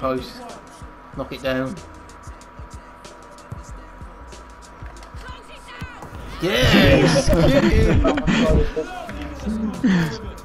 post. Knock it down. Yes!